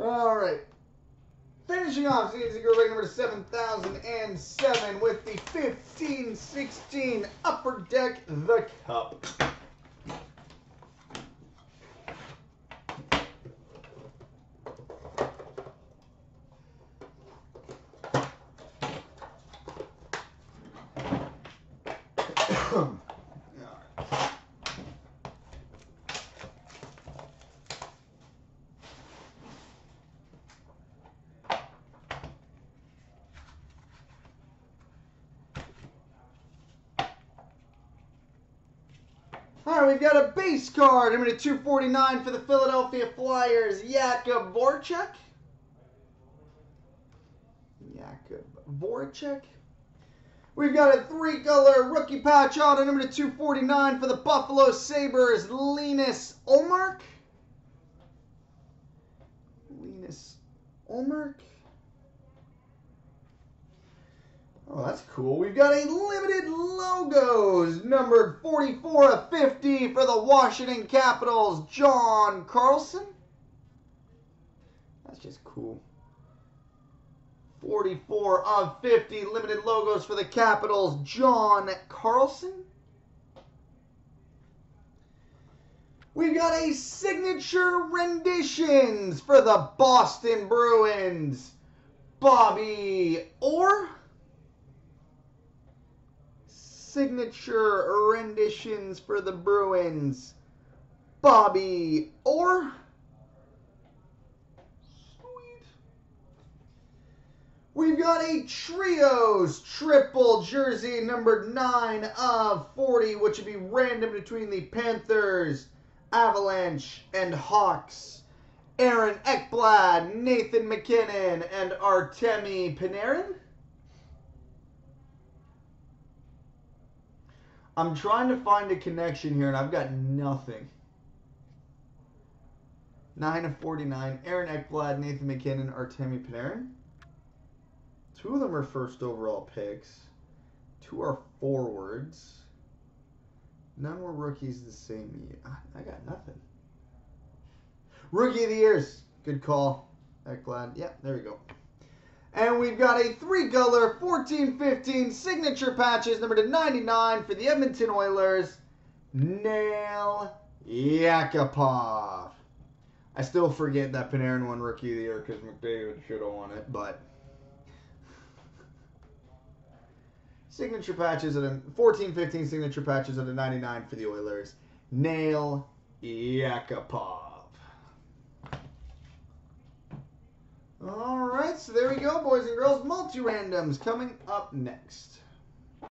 All right. Finishing off CNC Girl number 7007 with the 1516 Upper Deck The Cup. All right, we've got a base card, number to 249 for the Philadelphia Flyers, Jakub Voracek. Jakub Voracek. We've got a three-color rookie patch auto, number to 249 for the Buffalo Sabres, Linus Ullmark. Linus Ullmark. Oh, that's cool. We've got a limited numbered 44 of 50 for the Washington Capitals, John Carlson. That's just cool. 44 of 50 limited logos for the Capitals, John Carlson. We've got a signature renditions for the Boston Bruins, Bobby Orr signature renditions for the Bruins. Bobby Orr. Sweet. We've got a trios triple jersey numbered 9 of 40, which would be random between the Panthers, Avalanche, and Hawks. Aaron Ekblad, Nathan MacKinnon, and Artemi Panarin. I'm trying to find a connection here, and I've got nothing. 9 of 49. Aaron Ekblad, Nathan MacKinnon, Artemi Panarin. Two of them are first overall picks. Two are forwards. None were rookies the same year. I got nothing. Rookie of the years. Good call. Ekblad. Yeah, there we go. And we've got a three-color 14-15 signature patches, number to 99 for the Edmonton Oilers, Nail Yakupov. I still forget that Panarin won Rookie of the Year because McDavid should have won it, but signature patches at a 14-15 signature patches at a 99 for the Oilers, Nail Yakupov. Right, so there we go, boys and girls. Multi-randoms coming up next.